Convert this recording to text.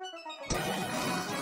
Yeah.